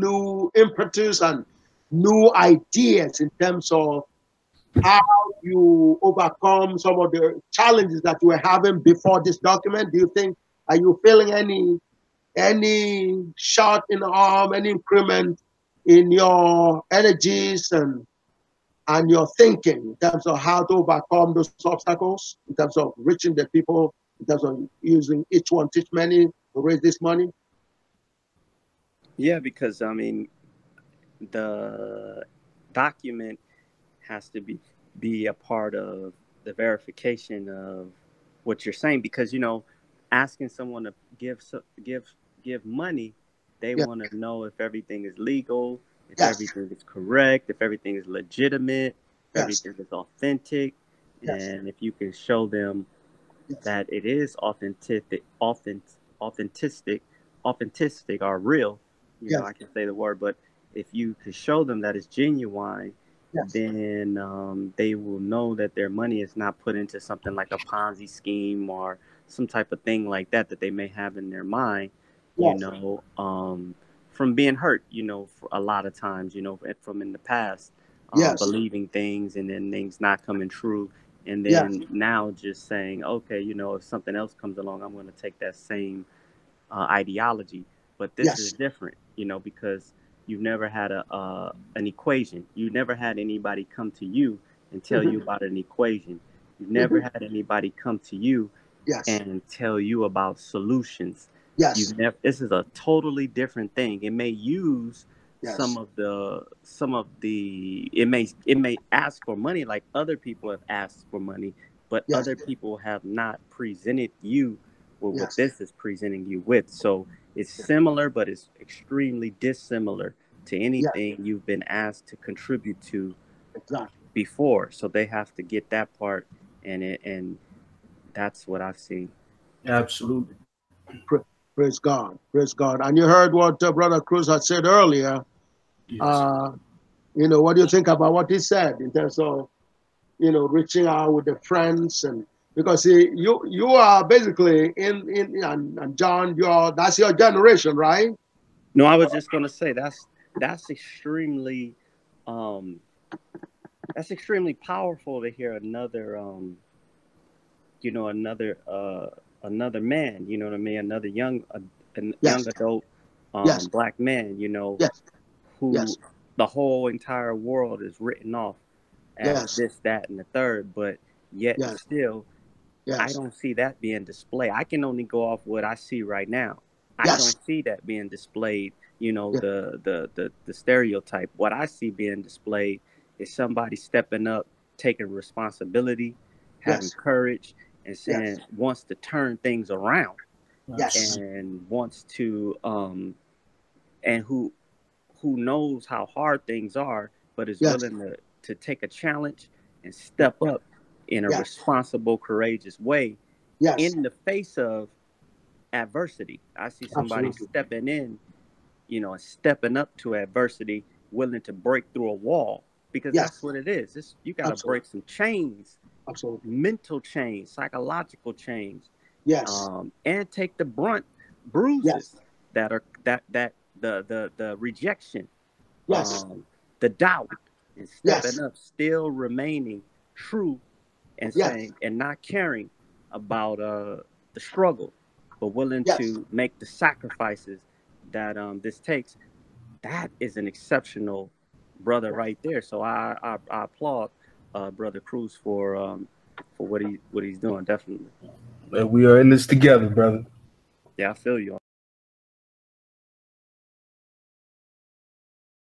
new impetus and new ideas in terms of how you overcome some of the challenges that you were having before this document? Do you think are you feeling any any shot in the arm, any increment in your energies and and your thinking in terms of how to overcome those obstacles, in terms of reaching the people, in terms of using each one teach many to raise this money? Yeah, because I mean, the document has to be be a part of the verification of what you're saying because you know asking someone to give give give money they yeah. want to know if everything is legal if yes. everything is correct if everything is legitimate yes. everything is authentic yes. and if you can show them that it is authentic authentic authentic authentic or real you know i can say the word but if you could show them that it's genuine yes. then um, they will know that their money is not put into something like a Ponzi scheme or some type of thing like that that they may have in their mind, yes. you know, um, from being hurt, you know, for a lot of times, you know, from in the past, um, yes. believing things and then things not coming true. And then now just saying, okay, you know, if something else comes along, I'm going to take that same uh, ideology. But this is different, you know, because You've never had a uh, an equation. You never had anybody come to you and tell mm-hmm. you about an equation. You've never mm-hmm. had anybody come to you yes. and tell you about solutions. Yes. You've never. This is a totally different thing. It may use yes. some of the some of the. It may it may ask for money like other people have asked for money, but yes. other people have not presented you with yes. what this is presenting you with. So it's similar, but it's extremely dissimilar to anything yeah. you've been asked to contribute to exactly. before. So they have to get that part, and it, and that's what I've seen. Absolutely. Praise God. Praise God. And you heard what uh, Brother Cruz had said earlier. Yes. Uh, you know, what do you think about what he said in terms of, you know, reaching out with the friends and because see, you you are basically in in and, and John, you're that's your generation, right? No, I was just gonna say that's that's extremely um that's extremely powerful to hear another um you know another uh another man you know what i mean another young a, a yes. young adult um yes. black man you know yes. who yes. the whole entire world is written off as this that and the third but yet still Yes. I don't see that being displayed. I can only go off what I see right now. I yes. don't see that being displayed. You know, yeah. the, the the the stereotype. What I see being displayed is somebody stepping up, taking responsibility, having yes. courage, and saying wants to turn things around. Yes. And wants to um and who who knows how hard things are, but is willing to to take a challenge and step up in a yes. responsible, courageous way yes. in the face of adversity. I see somebody Absolutely. stepping in, you know, stepping up to adversity, willing to break through a wall because yes. that's what it is. It's, you got to break some chains, Absolutely. mental chains, psychological chains. Yes. Um, and take the brunt bruises yes. that are that that the the the rejection, yes, um, the doubt, and stepping yes. up, still remaining true and yes. saying and not caring about uh, the struggle, but willing yes. to make the sacrifices that um, this takes. That is an exceptional brother right there. So I I, I applaud uh, brother Cruz for um, for what he what he's doing. Definitely. We are in this together, brother. Yeah, I feel you.